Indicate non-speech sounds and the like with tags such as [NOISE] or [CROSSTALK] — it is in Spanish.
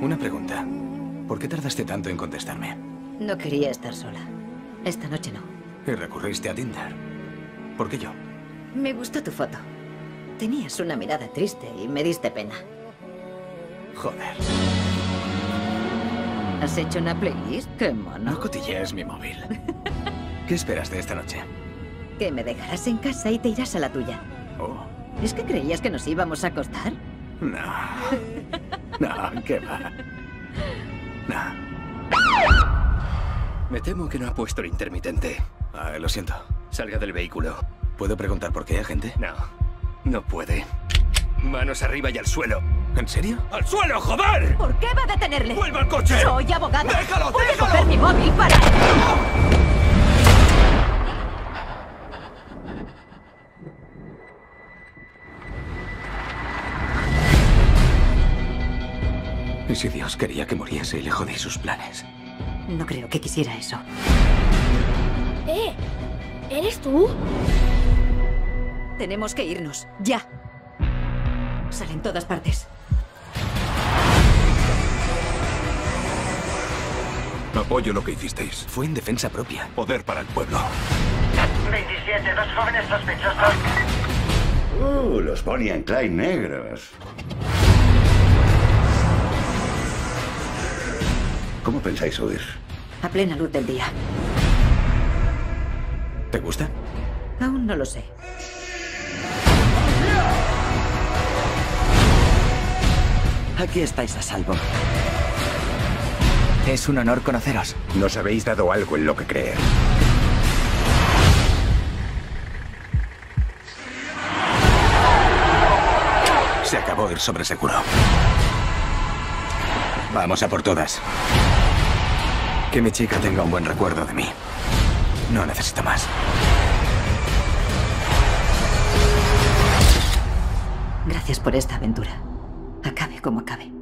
Una pregunta. ¿Por qué tardaste tanto en contestarme? No quería estar sola. Esta noche no. Y recurriste a Tinder. ¿Por qué yo? Me gustó tu foto. Tenías una mirada triste y me diste pena. Joder. ¿Has hecho una playlist? ¡Qué mono! No cotillees mi móvil. [LAUGHS] ¿Qué esperas de esta noche? Que me dejarás en casa y te irás a la tuya. Oh, ¿Es que creías que nos íbamos a acostar? No. No, ¿qué va? No. Me temo que no ha puesto el intermitente. Ah, lo siento. Salga del vehículo. ¿Puedo preguntar por qué, agente? No, no puede. Manos arriba y al suelo. ¿En serio? ¡Al suelo, joder! ¿Por qué va a detenerle? ¡Vuelva al coche! Soy abogada. ¡Déjalo, Voy déjalo! a coger mi móvil para... ¿Y si Dios quería que muriese y le jodí sus planes? No creo que quisiera eso. ¡Eh! ¿Eres tú? Tenemos que irnos. Ya. Sale en todas partes. Apoyo lo que hicisteis. Fue en defensa propia. Poder para el pueblo. 27, dos jóvenes sospechosos. Uh, los and Clyde negros. ¿Cómo pensáis huir? A plena luz del día. ¿Te gusta? Aún no lo sé. Aquí estáis a salvo. Es un honor conoceros. Nos habéis dado algo en lo que creer. Se acabó ir sobre seguro. Vamos a por todas. Que mi chica tenga un buen recuerdo de mí. No necesito más. Gracias por esta aventura. Acabe como acabe.